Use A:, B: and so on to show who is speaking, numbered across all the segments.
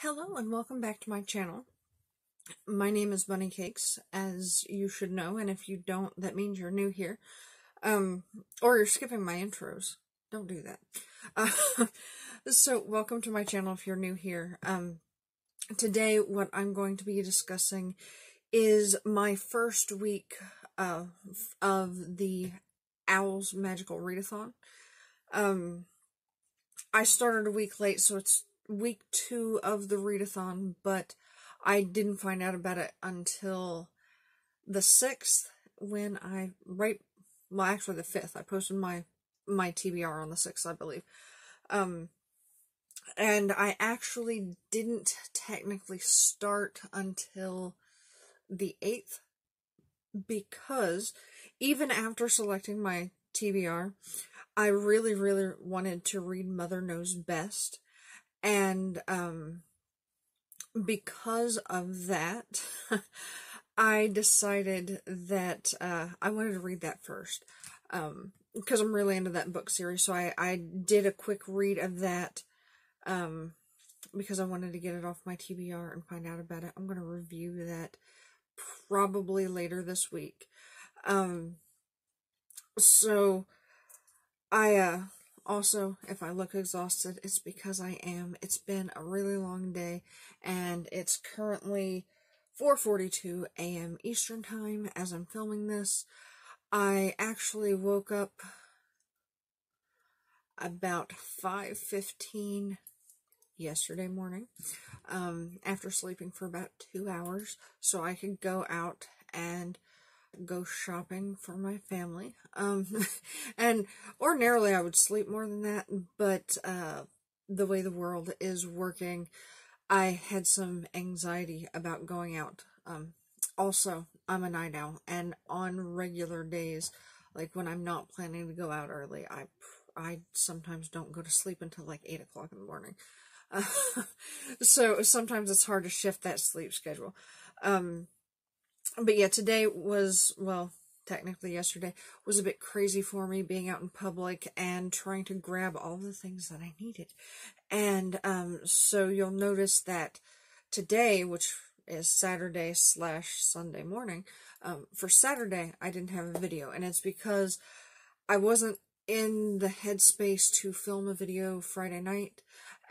A: Hello and welcome back to my channel. My name is Bunny Cakes, as you should know, and if you don't, that means you're new here. Um, or you're skipping my intros. Don't do that. Uh, so, welcome to my channel if you're new here. Um, today, what I'm going to be discussing is my first week uh, of the Owls Magical Readathon. Um, I started a week late, so it's week two of the readathon, but I didn't find out about it until the 6th when I, right, well, actually the 5th, I posted my, my TBR on the 6th, I believe. Um, and I actually didn't technically start until the 8th because even after selecting my TBR, I really, really wanted to read Mother Knows Best and um, because of that, I decided that uh, I wanted to read that first. Um, because I'm really into that book series, so I, I did a quick read of that um, because I wanted to get it off my TBR and find out about it. I'm going to review that probably later this week. Um, so I uh, also, if I look exhausted, it's because I am. It's been a really long day, and it's currently 4.42 a.m. Eastern Time as I'm filming this. I actually woke up about 5.15 yesterday morning um, after sleeping for about two hours so I could go out and go shopping for my family. Um, and ordinarily I would sleep more than that, but uh, the way the world is working, I had some anxiety about going out. Um, also, I'm a night owl, and on regular days, like when I'm not planning to go out early, I I sometimes don't go to sleep until like 8 o'clock in the morning. Uh, so sometimes it's hard to shift that sleep schedule. Um, but yeah, today was, well, technically yesterday, was a bit crazy for me being out in public and trying to grab all the things that I needed. And um, so you'll notice that today, which is Saturday slash Sunday morning, um, for Saturday, I didn't have a video. And it's because I wasn't in the headspace to film a video Friday night.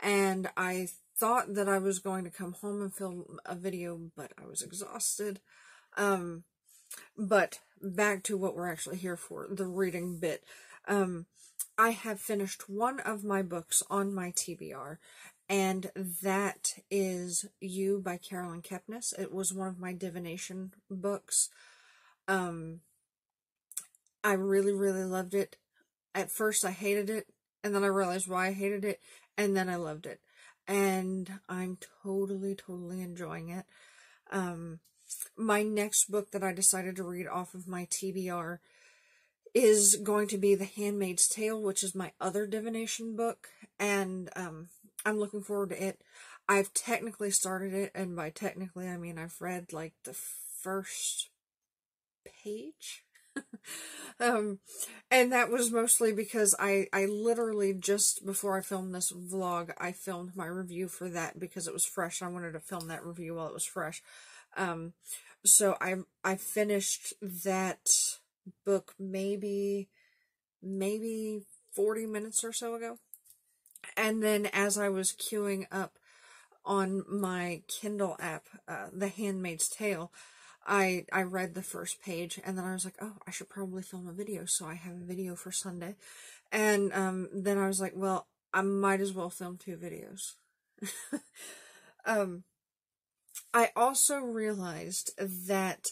A: And I thought that I was going to come home and film a video, but I was exhausted. Um, but back to what we're actually here for, the reading bit. Um, I have finished one of my books on my TBR, and that is You by Caroline Kepnes. It was one of my divination books. Um, I really, really loved it. At first, I hated it, and then I realized why I hated it, and then I loved it. And I'm totally, totally enjoying it. Um, my next book that I decided to read off of my TBR is going to be The Handmaid's Tale, which is my other divination book, and um, I'm looking forward to it. I've technically started it, and by technically I mean I've read like the first page. um, and that was mostly because I, I literally just before I filmed this vlog, I filmed my review for that because it was fresh. I wanted to film that review while it was fresh. Um, so I I finished that book maybe maybe 40 minutes or so ago. And then as I was queuing up on my Kindle app, uh, The Handmaid's Tale, I I read the first page and then I was like, oh, I should probably film a video, so I have a video for Sunday. And um, then I was like, well, I might as well film two videos. um, I also realized that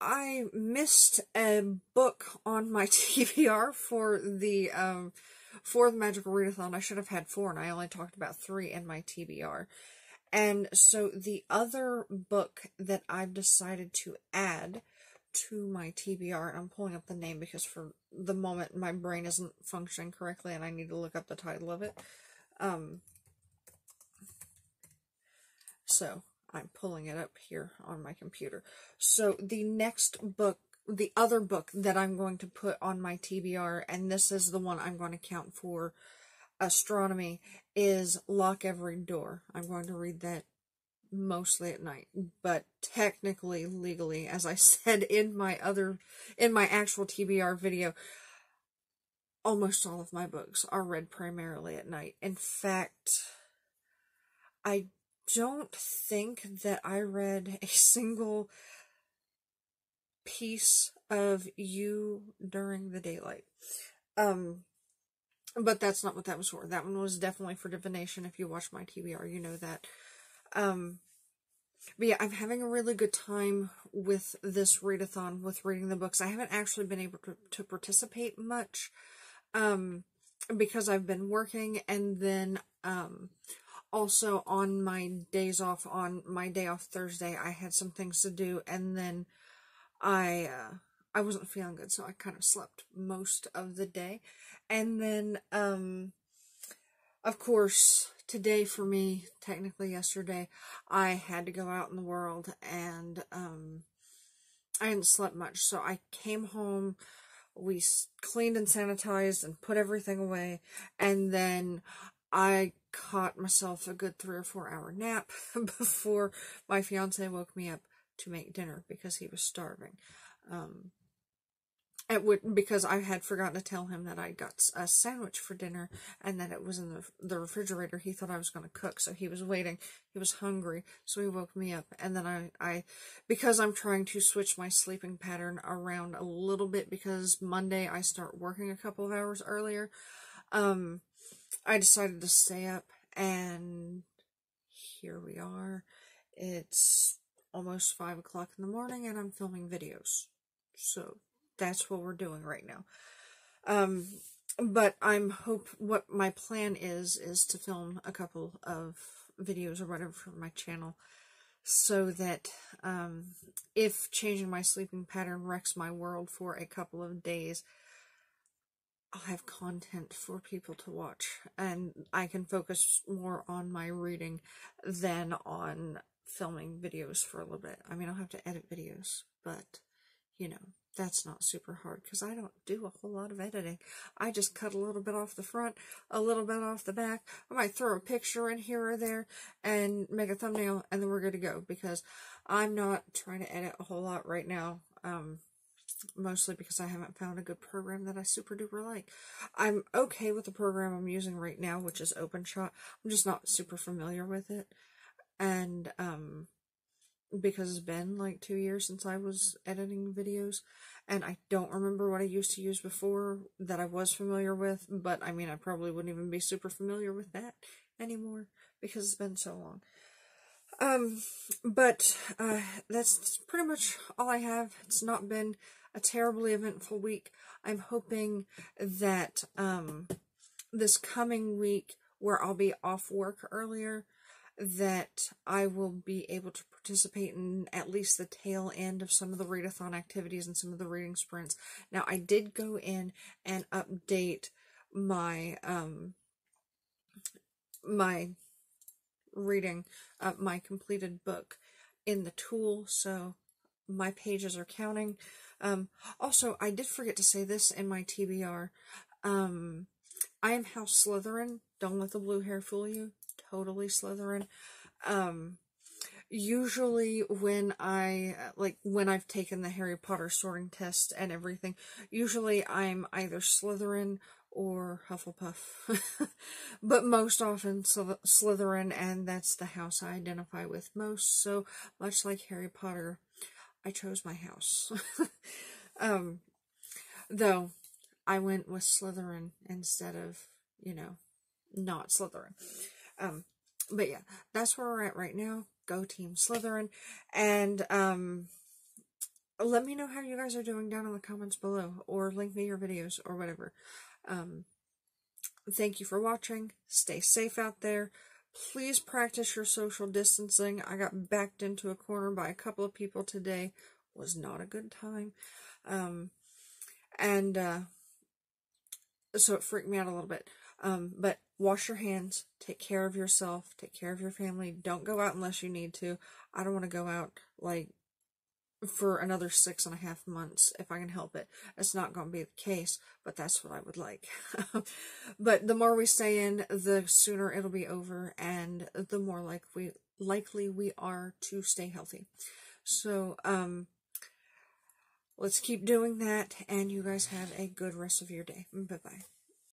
A: I missed a book on my TBR for the um for the Magical Readathon. I should have had four, and I only talked about three in my TBR. And so the other book that I've decided to add to my TBR, and I'm pulling up the name because for the moment my brain isn't functioning correctly and I need to look up the title of it. Um, so I'm pulling it up here on my computer. So the next book, the other book that I'm going to put on my TBR, and this is the one I'm going to count for astronomy is lock every door. I'm going to read that mostly at night, but technically, legally, as I said in my other, in my actual TBR video, almost all of my books are read primarily at night. In fact, I don't think that I read a single piece of you during the daylight. Um, but that's not what that was for. That one was definitely for divination. If you watch my TBR, you know that. Um, but yeah, I'm having a really good time with this readathon, with reading the books. I haven't actually been able to, to participate much, um, because I've been working and then, um, also on my days off, on my day off Thursday, I had some things to do and then I, uh, I wasn't feeling good, so I kind of slept most of the day. And then, um, of course, today for me, technically yesterday, I had to go out in the world and, um, I hadn't slept much. So I came home, we cleaned and sanitized and put everything away. And then I caught myself a good three or four hour nap before my fiance woke me up to make dinner because he was starving. Um, it would because I had forgotten to tell him that I got a sandwich for dinner and that it was in the the refrigerator. He thought I was going to cook, so he was waiting. He was hungry, so he woke me up. And then I I because I'm trying to switch my sleeping pattern around a little bit because Monday I start working a couple of hours earlier. Um, I decided to stay up, and here we are. It's almost five o'clock in the morning, and I'm filming videos. So that's what we're doing right now. Um, but I'm hope what my plan is is to film a couple of videos or whatever for my channel so that um, if changing my sleeping pattern wrecks my world for a couple of days, I'll have content for people to watch and I can focus more on my reading than on filming videos for a little bit. I mean, I'll have to edit videos, but you know, that's not super hard because I don't do a whole lot of editing. I just cut a little bit off the front, a little bit off the back. I might throw a picture in here or there and make a thumbnail and then we're good to go because I'm not trying to edit a whole lot right now. Um, mostly because I haven't found a good program that I super duper like. I'm okay with the program I'm using right now, which is OpenShot. I'm just not super familiar with it. And, um, because it's been like two years since I was editing videos and I don't remember what I used to use before that I was familiar with, but I mean, I probably wouldn't even be super familiar with that anymore because it's been so long. Um, but, uh, that's pretty much all I have. It's not been a terribly eventful week. I'm hoping that, um, this coming week where I'll be off work earlier, that I will be able to participate in at least the tail end of some of the readathon activities and some of the reading sprints. Now, I did go in and update my, um, my reading, uh, my completed book in the tool, so my pages are counting. Um, also, I did forget to say this in my TBR. Um, I am House Slytherin. Don't let the blue hair fool you totally Slytherin. Um, usually when I, like, when I've taken the Harry Potter sorting test and everything, usually I'm either Slytherin or Hufflepuff. but most often Slytherin, and that's the house I identify with most. So, much like Harry Potter, I chose my house. um, though, I went with Slytherin instead of, you know, not Slytherin. Um, but yeah, that's where we're at right now. Go Team Slytherin. And um, let me know how you guys are doing down in the comments below. Or link me your videos or whatever. Um, thank you for watching. Stay safe out there. Please practice your social distancing. I got backed into a corner by a couple of people today. Was not a good time. Um, and uh, so it freaked me out a little bit. Um, but wash your hands, take care of yourself, take care of your family. Don't go out unless you need to. I don't want to go out like for another six and a half months if I can help it. It's not going to be the case, but that's what I would like. but the more we stay in, the sooner it'll be over, and the more like we likely we are to stay healthy. So, um, let's keep doing that, and you guys have a good rest of your day. Bye bye.